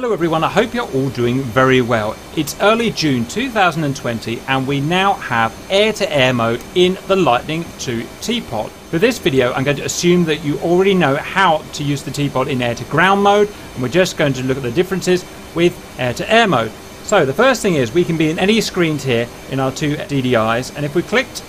Hello everyone, I hope you're all doing very well. It's early June 2020 and we now have air-to-air mode in the Litening 2 T-pod. For this video I'm going to assume that you already know how to use the T-pod in air-to-ground mode and we're just going to look at the differences with air-to-air mode. So the first thing is we can be in any screens here in our two DDIs and if we clicked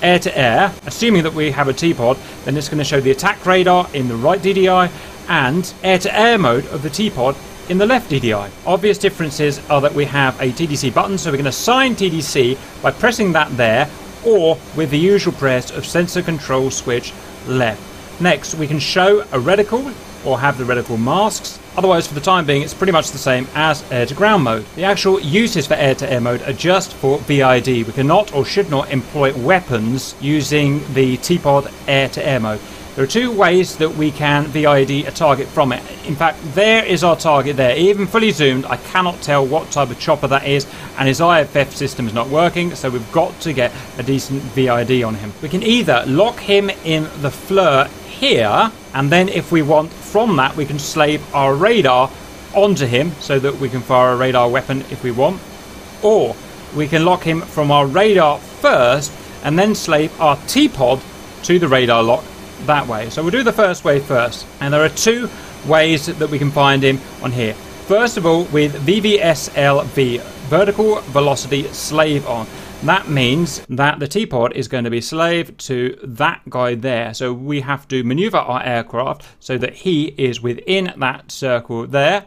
air to air, assuming that we have a T-pod, then it's going to show the attack radar in the right DDI and air to air mode of the T-pod in the left DDI. Obvious differences are that we have a TDC button, so we can assign TDC by pressing that there, or with the usual press of sensor control switch left. Next, we can show a reticle or have the reticle masks. Otherwise, for the time being, it's pretty much the same as air to ground mode. The actual uses for air to air mode are just for VID. We cannot or should not employ weapons using the T-pod air to air mode. There are two ways that we can VID a target from it. In fact, there is our target there. Even fully zoomed, I cannot tell what type of chopper that is, and his IFF system is not working, so we've got to get a decent VID on him. We can either lock him in the FLIR here, and then if we want from that, we can slave our radar onto him so that we can fire a radar weapon if we want, or we can lock him from our radar first and then slave our T-pod to the radar lock that way. So we'll do the first way first. And there are two ways that we can find him on here. First of all, with VVSLV, Vertical Velocity Slave on. That means that the T-pod is going to be slave to that guy there. So we have to maneuver our aircraft so that he is within that circle there.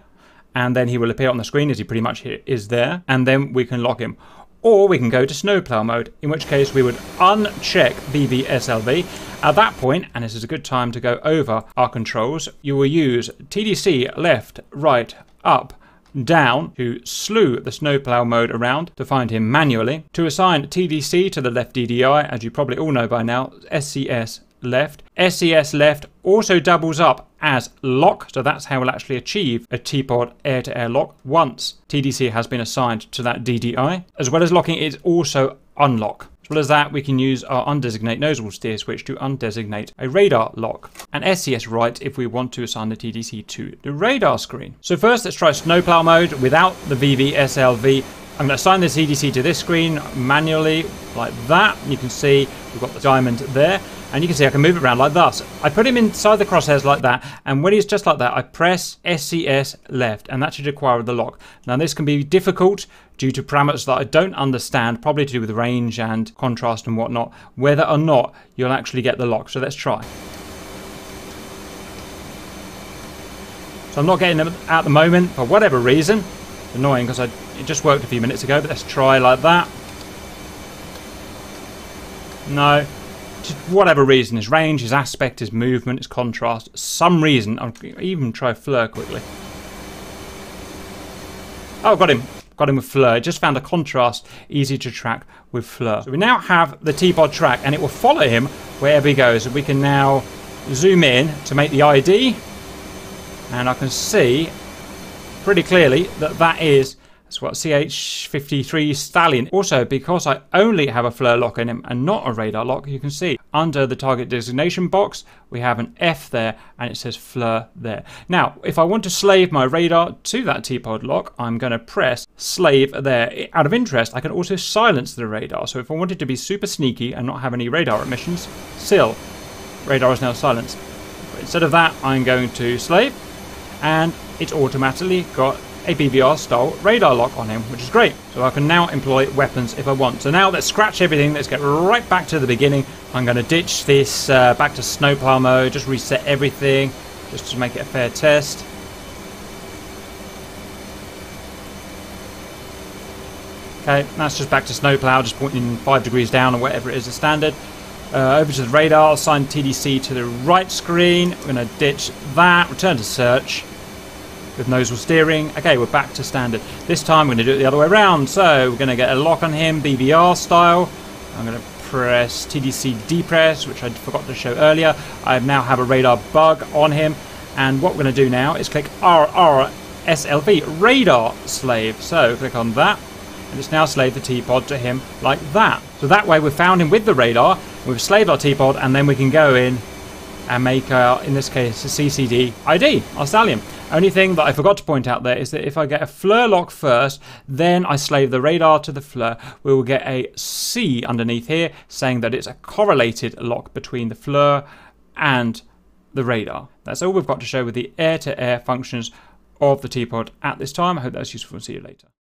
And then he will appear on the screen as he pretty much is there. And then we can lock him. Or we can go to snowplow mode, in which case we would uncheck VVSLV. At that point, and this is a good time to go over our controls, you will use TDC left, right, up, down to slew the snowplow mode around to find him manually. To assign TDC to the left DDI, as you probably all know by now, SCS left. SCS left also doubles up as lock, so that's how we'll actually achieve a T-pod air-to-air lock once TDC has been assigned to that DDI. As well as locking, it's also unlock. As well as that, we can use our undesignate nozzle steer switch to undesignate a radar lock. And SCS right if we want to assign the TDC to the radar screen. So first, let's try snowplow mode without the VVSLV. I'm going to assign the TDC to this screen manually, like that. You can see we've got the diamond there. And you can see I can move it around like this. I put him inside the crosshairs like that, and when he's just like that, I press SCS left, and that should require the lock. Now this can be difficult due to parameters that I don't understand, probably to do with range and contrast and whatnot, whether or not you'll actually get the lock. So let's try. So I'm not getting them at the moment for whatever reason. Annoying because it just worked a few minutes ago, but let's try like that. No, just whatever reason, his range, his aspect, his movement, his contrast, some reason, I'll even try FLIR quickly. Oh, got him. Got him with FLIR. Just found a contrast easy to track with FLIR. So we now have the T-pod track and it will follow him wherever he goes. We can now zoom in to make the ID and I can see pretty clearly that that is that's what CH53 Stallion. Also, because I only have a FLIR lock in him and not a radar lock, you can see under the target designation box, we have an F there and it says FLIR there. Now, if I want to slave my radar to that T-pod lock, I'm going to press slave there. Out of interest, I can also silence the radar. So if I wanted to be super sneaky and not have any radar emissions, still, radar is now silenced. But instead of that, I'm going to slave and it's automatically got a BVR style radar lock on him, which is great. So I can now employ weapons if I want. So now let's scratch everything. Let's get right back to the beginning. I'm going to ditch this uh, back to snowplow mode, just reset everything, just to make it a fair test. Okay, that's just back to snowplow, just pointing 5 degrees down or whatever it is, the standard. Uh, over to the radar, assign TDC to the right screen. We're going to ditch that, return to search with nozzle steering. Okay, we're back to standard. This time we're going to do it the other way around. So we're going to get a lock on him, BVR style. I'm going to press TDC depress, which I forgot to show earlier. I now have a radar bug on him. And what we're going to do now is click RRSLV, radar slave. So click on that. And it's now slaved the T-pod to him like that. So that way we've found him with the radar, we've slaved our T-pod, and then we can go in and make, our, in this case, a CCD ID, our stallion. Only thing that I forgot to point out there is that if I get a FLIR lock first, then I slave the radar to the FLIR, we will get a C underneath here saying that it's a correlated lock between the FLIR and the radar. That's all we've got to show with the air-to-air -air functions of the T-Pod at this time. I hope that's useful. See you later.